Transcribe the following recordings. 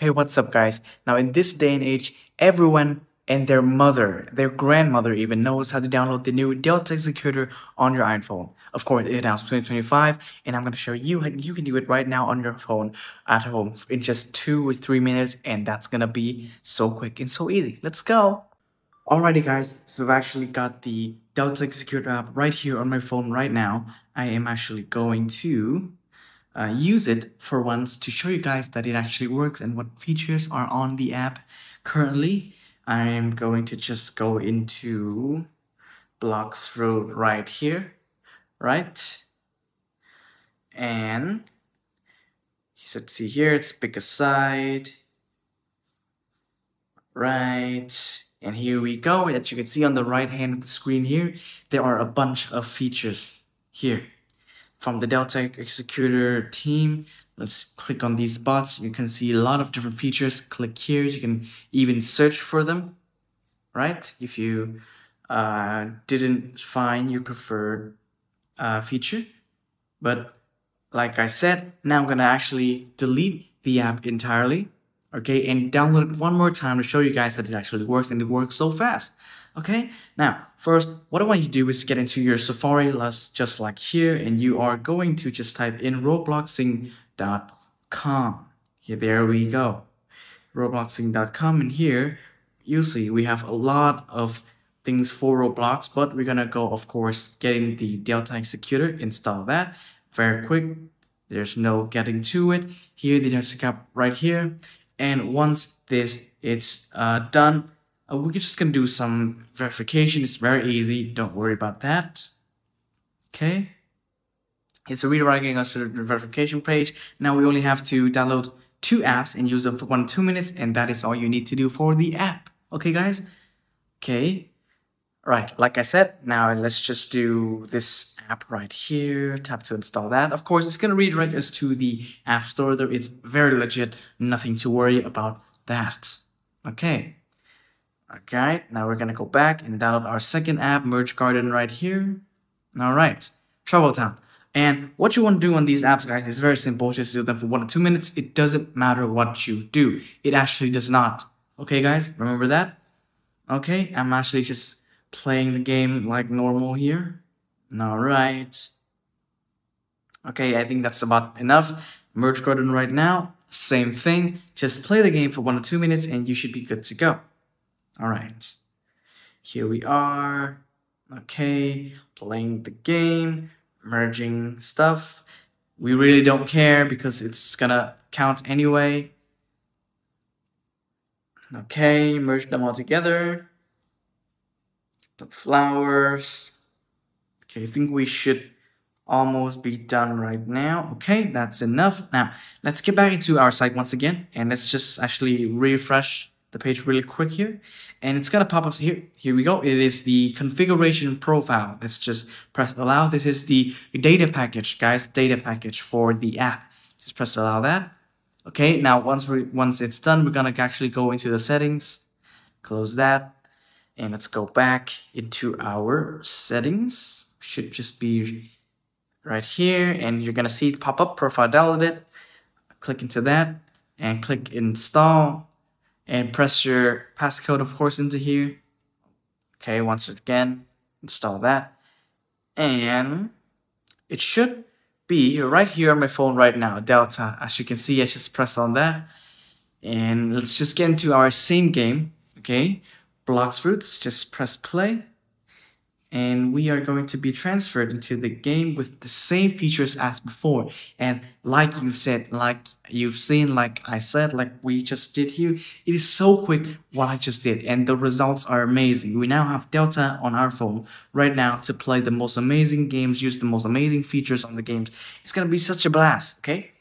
Hey, what's up, guys? Now, in this day and age, everyone and their mother, their grandmother even knows how to download the new Delta Executor on your iPhone. Of course, it announced 2025, and I'm going to show you how you can do it right now on your phone at home in just two or three minutes, and that's going to be so quick and so easy. Let's go! Alrighty, guys, so I've actually got the Delta Executor app right here on my phone right now. I am actually going to uh, use it for once to show you guys that it actually works and what features are on the app currently. I am going to just go into Bloxfruit right here, right? And let's see here, it's pick a side, right? And here we go. As you can see on the right hand of the screen here, there are a bunch of features here from the Delta Executor team. Let's click on these spots. You can see a lot of different features. Click here. You can even search for them, right? If you uh, didn't find your preferred uh, feature. But like I said, now I'm going to actually delete the app entirely, okay, and download it one more time to show you guys that it actually works and it works so fast. Okay, now first, what I want you to do is get into your Safari just like here, and you are going to just type in robloxing.com. Here, there we go. Robloxing.com, and here you see we have a lot of things for Roblox, but we're gonna go, of course, getting the Delta Executor, install that very quick. There's no getting to it. Here, the Delta right here, and once this it's uh, done uh, we're just gonna do some verification. It's very easy. Don't worry about that. Okay. It's redirecting us to the verification page. Now we only have to download two apps and use them for one two minutes, and that is all you need to do for the app. Okay, guys? Okay. Right, like I said, now let's just do this app right here. Tap to install that. Of course, it's gonna redirect us to the App Store, though it's very legit. Nothing to worry about that. Okay. Okay, now we're gonna go back and download our second app, Merge Garden right here. All right, Travel Town. And what you want to do on these apps, guys, is very simple. Just do them for one or two minutes. It doesn't matter what you do. It actually does not. Okay, guys, remember that? Okay, I'm actually just playing the game like normal here. All right. Okay, I think that's about enough. Merge Garden right now, same thing. Just play the game for one or two minutes and you should be good to go. All right, here we are. Okay, playing the game, merging stuff. We really don't care because it's gonna count anyway. Okay, merge them all together. The flowers. Okay, I think we should almost be done right now. Okay, that's enough. Now, let's get back into our site once again and let's just actually refresh the page really quick here. And it's gonna pop up here here we go. It is the configuration profile. Let's just press allow. This is the data package guys data package for the app. Just press allow that. Okay now once we once it's done we're gonna actually go into the settings close that and let's go back into our settings. Should just be right here and you're gonna see it pop up profile downloaded. Click into that and click install and press your passcode of course into here. Okay once again install that. And it should be right here on my phone right now delta. As you can see I just press on that. And let's just get into our same game okay? Blox Fruits, just press play and we are going to be transferred into the game with the same features as before. And like you've said like you've seen like i said like we just did here it is so quick what i just did and the results are amazing. We now have delta on our phone right now to play the most amazing games use the most amazing features on the games. It's gonna be such a blast okay?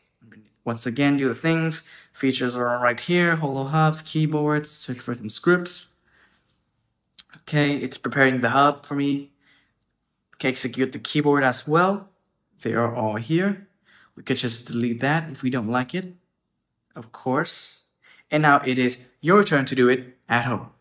Once again do the things. Features are right here holo hubs keyboards search for some scripts Okay, it's preparing the hub for me. Okay, execute the keyboard as well. They are all here. We could just delete that if we don't like it, of course. And now it is your turn to do it at home.